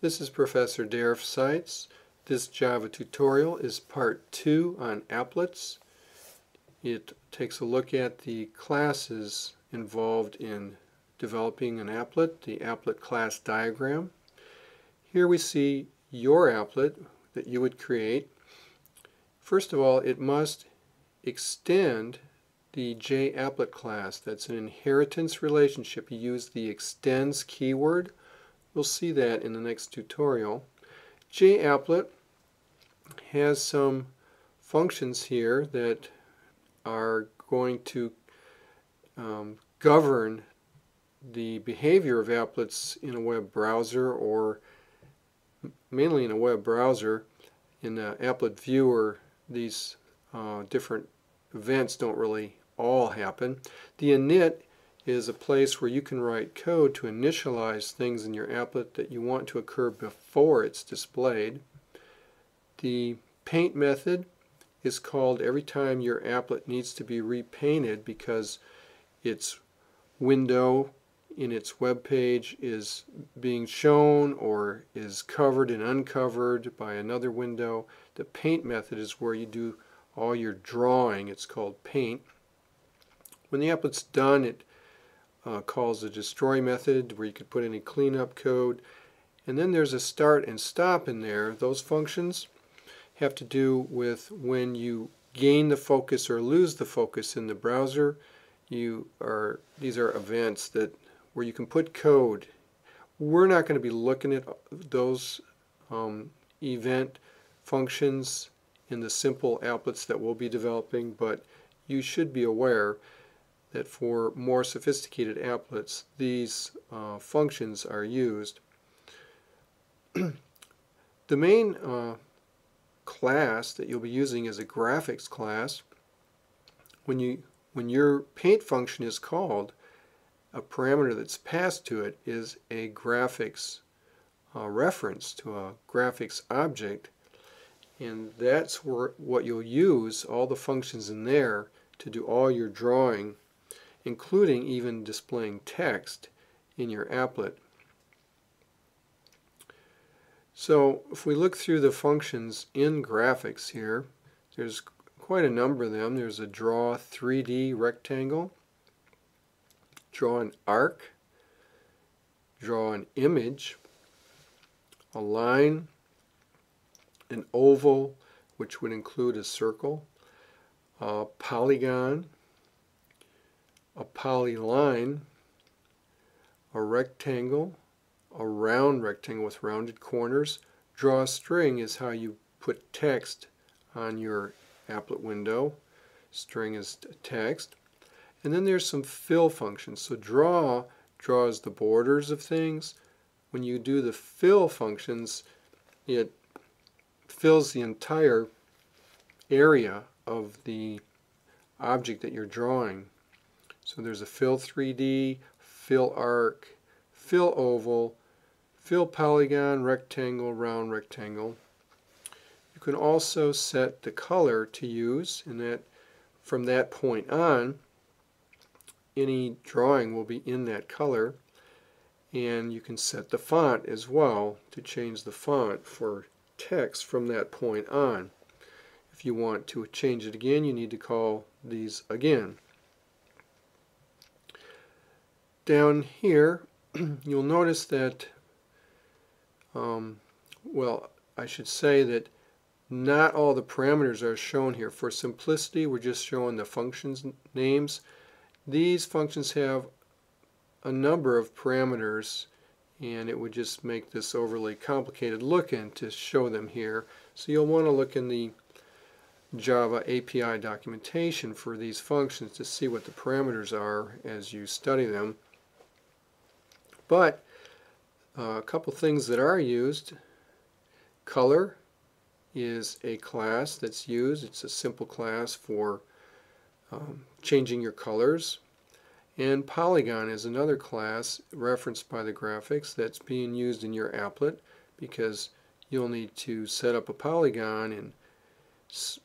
This is Professor Derrf Seitz. This Java tutorial is part 2 on applets. It takes a look at the classes involved in developing an applet, the applet class diagram. Here we see your applet that you would create. First of all, it must extend the JApplet class. That's an inheritance relationship. You use the extends keyword We'll see that in the next tutorial. JApplet has some functions here that are going to um, govern the behavior of applets in a web browser or mainly in a web browser. In the applet viewer, these uh, different events don't really all happen. The init is a place where you can write code to initialize things in your applet that you want to occur before it's displayed. The paint method is called every time your applet needs to be repainted because its window in its web page is being shown or is covered and uncovered by another window. The paint method is where you do all your drawing. It's called paint. When the applet's done, it uh, calls the destroy method where you could put any cleanup code. And then there's a start and stop in there. Those functions have to do with when you gain the focus or lose the focus in the browser. You are these are events that where you can put code. We're not going to be looking at those um, event functions in the simple applets that we'll be developing, but you should be aware that for more sophisticated applets these uh, functions are used. the main uh, class that you'll be using is a graphics class. When, you, when your paint function is called, a parameter that's passed to it is a graphics uh, reference to a graphics object and that's where what you'll use all the functions in there to do all your drawing including even displaying text in your applet. So if we look through the functions in graphics here, there's quite a number of them. There's a draw 3D rectangle, draw an arc, draw an image, a line, an oval, which would include a circle, a polygon, a polyline, a rectangle, a round rectangle with rounded corners. Draw a string is how you put text on your applet window. String is text. And then there's some fill functions. So draw draws the borders of things. When you do the fill functions, it fills the entire area of the object that you're drawing. So there's a fill 3D, fill arc, fill oval, fill polygon, rectangle, round rectangle. You can also set the color to use and that from that point on any drawing will be in that color and you can set the font as well to change the font for text from that point on. If you want to change it again you need to call these again down here you'll notice that um, well I should say that not all the parameters are shown here. For simplicity we're just showing the functions names. These functions have a number of parameters and it would just make this overly complicated looking to show them here. So you'll want to look in the Java API documentation for these functions to see what the parameters are as you study them. But uh, a couple things that are used. Color is a class that's used. It's a simple class for um, changing your colors. And polygon is another class referenced by the graphics that's being used in your applet because you'll need to set up a polygon and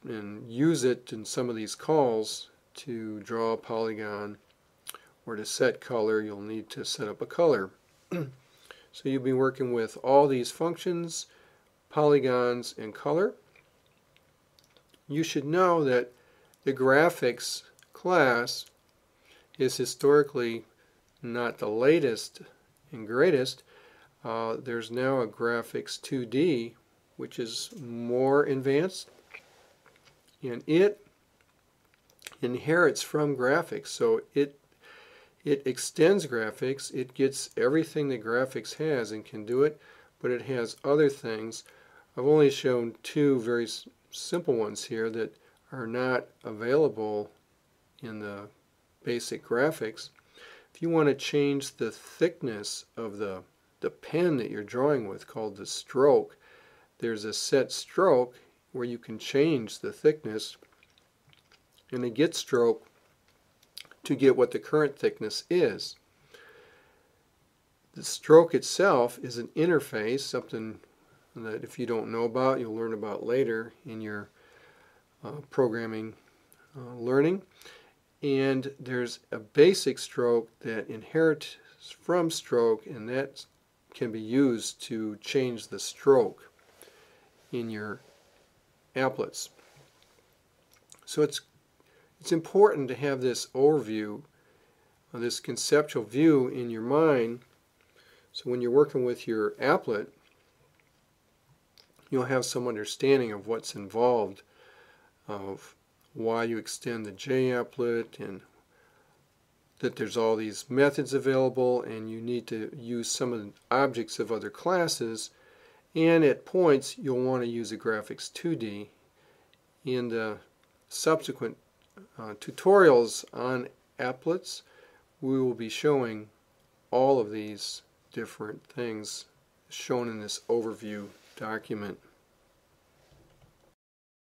and use it in some of these calls to draw a polygon or to set color you'll need to set up a color. So you'll be working with all these functions, polygons, and color. You should know that the graphics class is historically not the latest and greatest. Uh, there's now a graphics 2D which is more advanced and it inherits from graphics so it it extends graphics it gets everything that graphics has and can do it but it has other things. I've only shown two very simple ones here that are not available in the basic graphics. If you want to change the thickness of the the pen that you're drawing with called the stroke there's a set stroke where you can change the thickness and a get stroke to get what the current thickness is. The stroke itself is an interface, something that if you don't know about, you'll learn about later in your uh, programming uh, learning. And there's a basic stroke that inherits from stroke, and that can be used to change the stroke in your applets. So it's it's important to have this overview, uh, this conceptual view in your mind. So when you're working with your applet, you'll have some understanding of what's involved, of why you extend the JApplet and that there's all these methods available, and you need to use some of the objects of other classes and at points you'll want to use a graphics 2D in the subsequent uh, tutorials on applets we will be showing all of these different things shown in this overview document